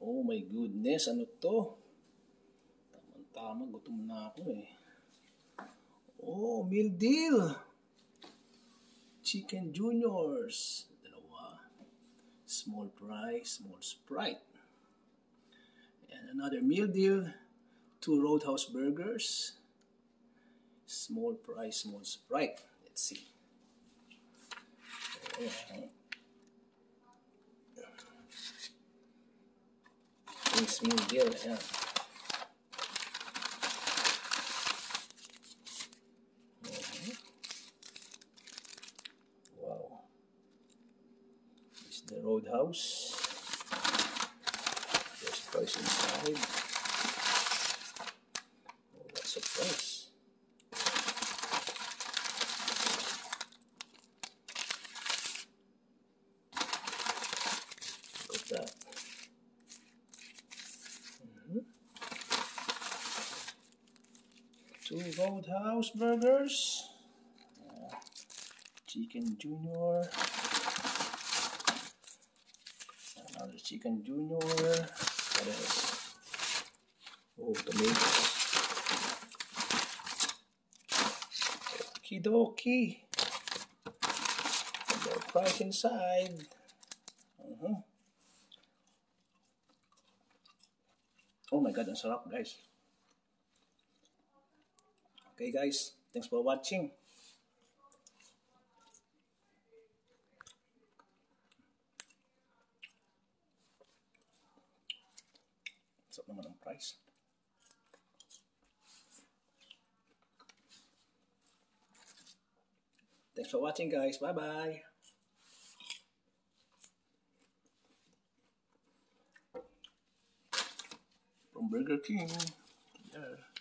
Oh my goodness, ano to? Tama-tama, gutom na ako eh. Oh, meal deal! Chicken Juniors. Dalawa. Small fry, small Sprite. And another meal deal. Two Roadhouse burgers. Small fry, small Sprite. Let's see. Ayan. Mm-hmm. Wow. This is the Roadhouse. There's price inside. Oh, lots of price. Look at that. Two Roadhouse burgers. Uh, chicken Junior. Another chicken Junior. What else? Oh, tomatoes. Okie dokie. More fries inside. Uh-huh. Oh my god, ang sarap guys. Okay guys, thanks for watching. Sarap naman ang price. Thanks for watching guys. Bye-bye. From Burger King. Yeah.